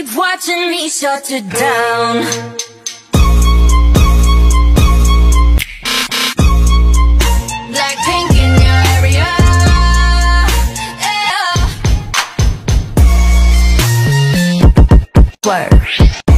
Keep watching me shut it down. Blackpink in your area. Yeah. Word.